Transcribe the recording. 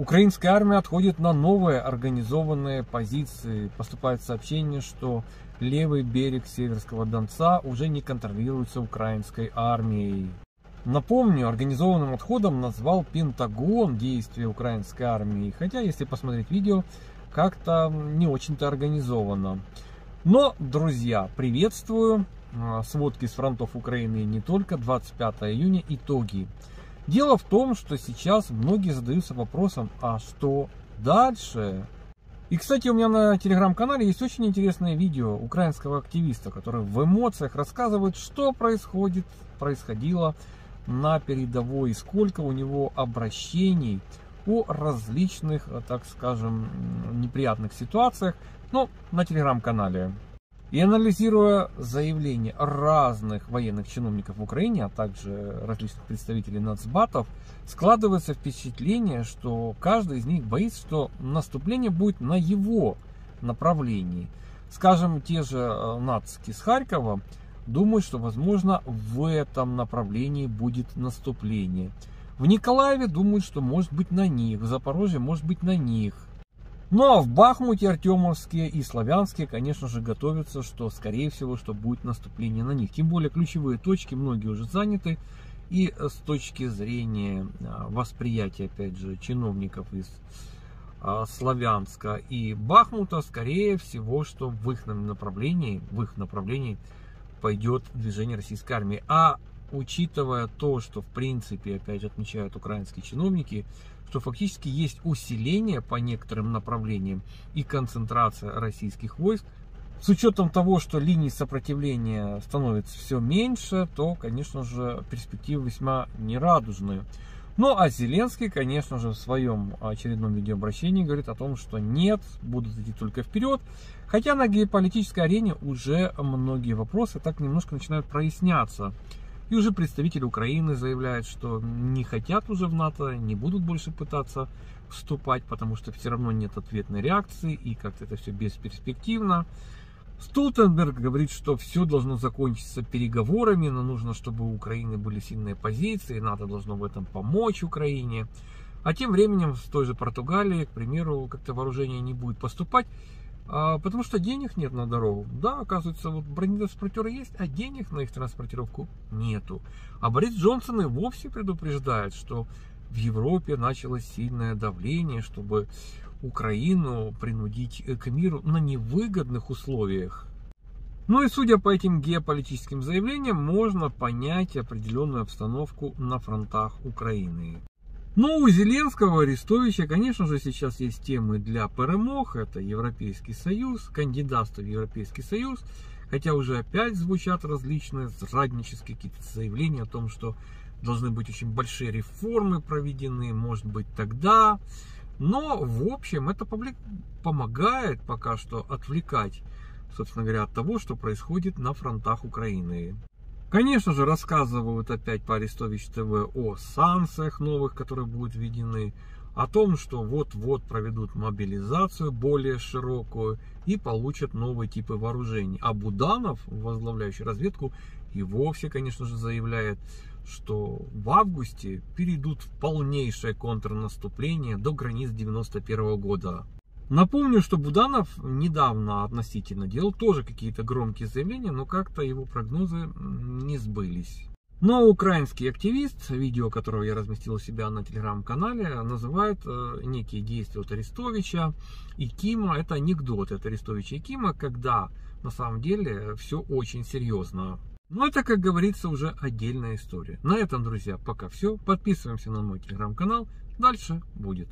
Украинская армия отходит на новые организованные позиции. Поступает сообщение, что левый берег Северского Донца уже не контролируется украинской армией. Напомню, организованным отходом назвал Пентагон действия украинской армии. Хотя, если посмотреть видео, как-то не очень-то организовано. Но, друзья, приветствую. А, сводки с фронтов Украины не только. 25 июня итоги. Дело в том, что сейчас многие задаются вопросом, а что дальше? И, кстати, у меня на телеграм-канале есть очень интересное видео украинского активиста, который в эмоциях рассказывает, что происходит, происходило на передовой, сколько у него обращений о различных, так скажем, неприятных ситуациях, ну, на телеграм-канале. И анализируя заявления разных военных чиновников в Украине, а также различных представителей нацбатов, складывается впечатление, что каждый из них боится, что наступление будет на его направлении. Скажем, те же э, нацики с Харькова думают, что, возможно, в этом направлении будет наступление. В Николаеве думают, что может быть на них, в Запорожье может быть на них. Ну а в Бахмуте Артемовские и Славянские, конечно же, готовятся, что скорее всего, что будет наступление на них. Тем более ключевые точки многие уже заняты. И с точки зрения а, восприятия, опять же, чиновников из а, Славянска и Бахмута, скорее всего, что в их направлении, в их направлении пойдет движение российской армии. А учитывая то, что в принципе, опять отмечают украинские чиновники, что фактически есть усиление по некоторым направлениям и концентрация российских войск, с учетом того, что линии сопротивления становится все меньше, то, конечно же, перспективы весьма нерадужные. Ну, а Зеленский, конечно же, в своем очередном видеообращении говорит о том, что нет, будут идти только вперед. Хотя на геополитической арене уже многие вопросы так немножко начинают проясняться. И уже представители Украины заявляют, что не хотят уже в НАТО, не будут больше пытаться вступать, потому что все равно нет ответной реакции и как-то это все бесперспективно. Столтенберг говорит, что все должно закончиться переговорами, но нужно, чтобы у Украины были сильные позиции, НАТО должно в этом помочь Украине. А тем временем в той же Португалии, к примеру, как-то вооружение не будет поступать. А, потому что денег нет на дорогу. Да, оказывается, вот бронетранспортеры есть, а денег на их транспортировку нету. А Борис Джонсон и вовсе предупреждает, что в Европе началось сильное давление, чтобы Украину принудить к миру на невыгодных условиях. Ну и судя по этим геополитическим заявлениям, можно понять определенную обстановку на фронтах Украины. Но у Зеленского, Арестовича, конечно же, сейчас есть темы для перемог. Это Европейский Союз, кандидатство в Европейский Союз. Хотя уже опять звучат различные зраднические какие-то заявления о том, что должны быть очень большие реформы проведены, может быть тогда. Но, в общем, это помогает пока что отвлекать, собственно говоря, от того, что происходит на фронтах Украины. Конечно же, рассказывают опять по Арестович ТВ о санкциях новых, которые будут введены, о том, что вот-вот проведут мобилизацию более широкую и получат новые типы вооружений. А Буданов, возглавляющий разведку, и вовсе, конечно же, заявляет, что в августе перейдут в полнейшее контрнаступление до границ 91 года. Напомню, что Буданов недавно относительно делал тоже какие-то громкие заявления, но как-то его прогнозы не сбылись. Но украинский активист, видео которого я разместил у себя на телеграм-канале, называет э, некие действия от Арестовича и Кима. Это анекдот от Арестовича и Кима, когда на самом деле все очень серьезно. Но это, как говорится, уже отдельная история. На этом, друзья, пока все. Подписываемся на мой телеграм-канал. Дальше будет.